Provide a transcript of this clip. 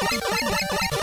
Bye.